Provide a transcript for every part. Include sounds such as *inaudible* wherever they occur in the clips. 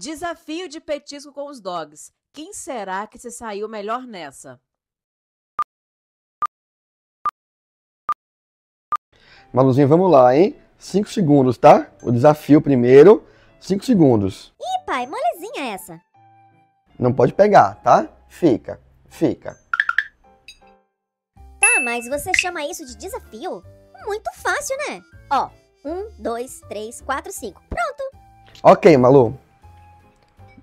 Desafio de petisco com os dogs. Quem será que se saiu melhor nessa? Maluzinho, vamos lá, hein? 5 segundos, tá? O desafio primeiro, 5 segundos. Ih, pai, molezinha essa. Não pode pegar, tá? Fica, fica. Tá, mas você chama isso de desafio? Muito fácil, né? Ó, um, dois, três, quatro, cinco. Pronto. Ok, Malu.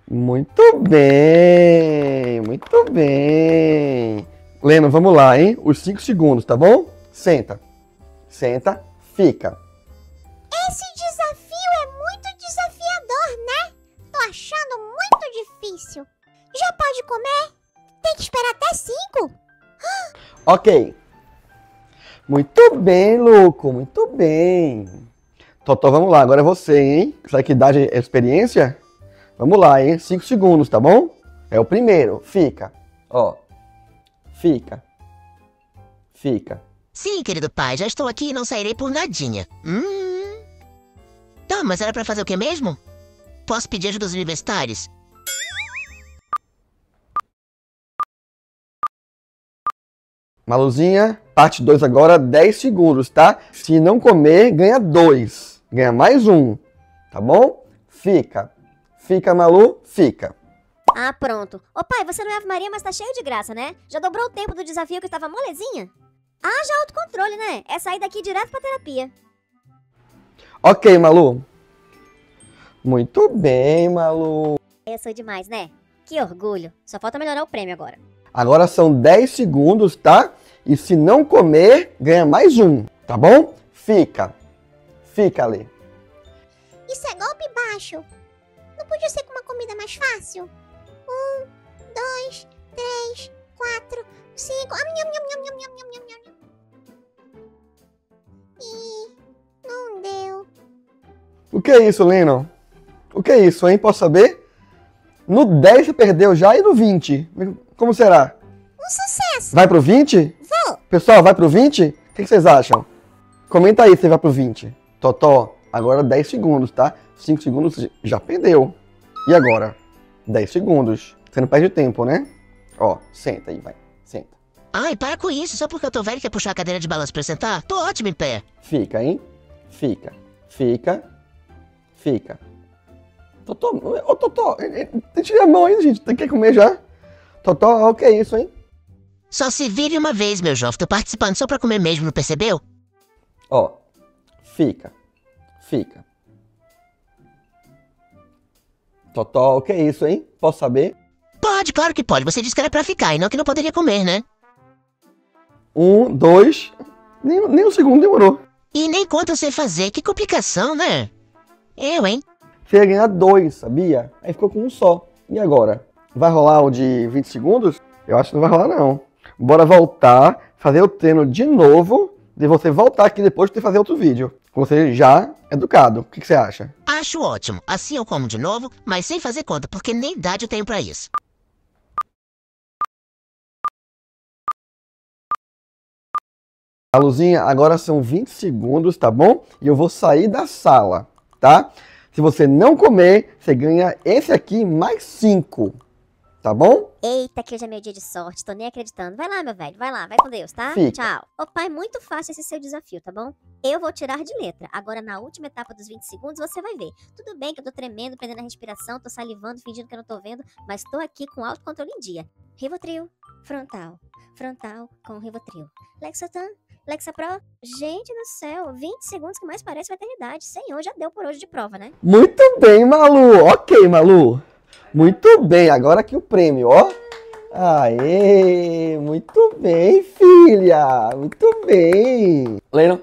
Muito bem, muito bem. Leno, vamos lá, hein? Os 5 segundos, tá bom? Senta. Senta, fica. Esse desafio é muito desafiador, né? Tô achando muito difícil. Já pode comer? Tem que esperar até cinco. *gasps* Ok. Muito bem, Luco, muito bem. Totó, vamos lá, agora é você, hein? Será que dá de experiência? Vamos lá, hein? Cinco segundos, tá bom? É o primeiro. Fica. Ó. Fica. Fica. Sim, querido pai, já estou aqui e não sairei por nadinha. Hum. Tá, mas era pra fazer o que mesmo? Posso pedir ajuda dos universitários? Maluzinha, parte 2 agora, 10 segundos, tá? Se não comer, ganha 2. Ganha mais um. Tá bom? Fica. Fica, Malu? Fica. Ah, pronto. Ô pai, você não é Ave Maria, mas tá cheio de graça, né? Já dobrou o tempo do desafio que estava molezinha? Ah, já autocontrole, né? É sair daqui direto pra terapia. Ok, Malu. Muito bem, Malu. Eu sou demais, né? Que orgulho. Só falta melhorar o prêmio agora. Agora são 10 segundos, tá? E se não comer, ganha mais um, tá bom? Fica. Fica ali. Isso é golpe baixo podia ser com uma comida mais fácil? Um, dois, três, quatro, cinco. E não deu. O que é isso, Lennon? O que é isso, hein? Posso saber? No 10 você perdeu já e no 20. Como será? Um sucesso. Vai pro 20? Vou. Pessoal, vai pro 20? O que vocês acham? Comenta aí se vai pro 20. Totó, agora 10 segundos, tá? 5 segundos já perdeu. E agora? 10 segundos. Você não perde tempo, né? Ó, senta aí, vai. Senta. Ai, para com isso, só porque eu tô velho quer puxar a cadeira de balanço pra sentar? Tô ótimo em pé. Fica, hein? Fica. Fica. Fica. Totó, ô Totó, tira a mão aí, gente. Tem que comer já. Totó, o que é isso, hein? Só se vire uma vez, meu jovem. Tô participando só pra comer mesmo, não percebeu? Ó, fica. Fica. Totó, o que é isso, hein? Posso saber? Pode, claro que pode. Você disse que era pra ficar e não que não poderia comer, né? Um, dois. Nem, nem um segundo demorou. E nem conta você fazer. Que complicação, né? Eu, hein? Você ia ganhar dois, sabia? Aí ficou com um só. E agora? Vai rolar o de 20 segundos? Eu acho que não vai rolar, não. Bora voltar, fazer o treino de novo, de você voltar aqui depois de fazer outro vídeo. Com você já educado. O que, que você acha? Acho ótimo. Assim eu como de novo, mas sem fazer conta, porque nem idade eu tenho pra isso. A luzinha, agora são 20 segundos, tá bom? E eu vou sair da sala, tá? Se você não comer, você ganha esse aqui mais 5, tá bom? Eita, que hoje é meu dia de sorte. Tô nem acreditando. Vai lá, meu velho. Vai lá. Vai com Deus, tá? Fica. Tchau. Ô pai, muito fácil esse seu desafio, tá bom? Eu vou tirar de letra. Agora, na última etapa dos 20 segundos, você vai ver. Tudo bem que eu tô tremendo, prendendo a respiração, tô salivando, fingindo que eu não tô vendo, mas tô aqui com autocontrole em dia. Rivotril, frontal, frontal com Rivotril. Lexotan, Lexapro. Gente do céu, 20 segundos que mais parece uma eternidade. Senhor, já deu por hoje de prova, né? Muito bem, Malu. Ok, Malu. Muito bem. Agora aqui o prêmio, ó. Aê, muito bem, filha. Muito bem. Leno,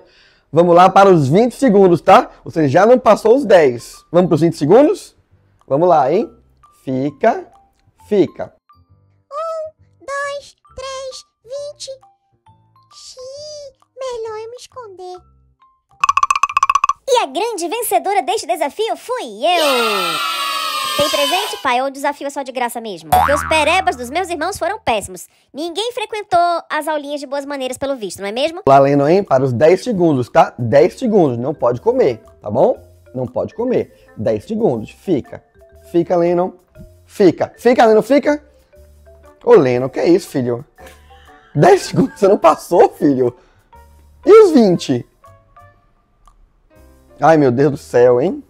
vamos lá para os 20 segundos, tá? Você já não passou os 10. Vamos para os 20 segundos? Vamos lá, hein? Fica, fica. Dois, três, vinte. Xiii, melhor eu me esconder. E a grande vencedora deste desafio fui eu! Tem presente, pai, ou o desafio é só de graça mesmo? Porque os perebas dos meus irmãos foram péssimos. Ninguém frequentou as aulinhas de boas maneiras pelo visto, não é mesmo? Lá, Leno, hein? Para os 10 segundos, tá? 10 segundos. Não pode comer, tá bom? Não pode comer. 10 segundos. Fica, Fica, Lennon. Fica. Fica, Lennon, fica. Ô, Lennon, que é isso, filho? 10 *laughs* segundos, você não passou, filho? E os 20? Ai, meu Deus do céu, hein?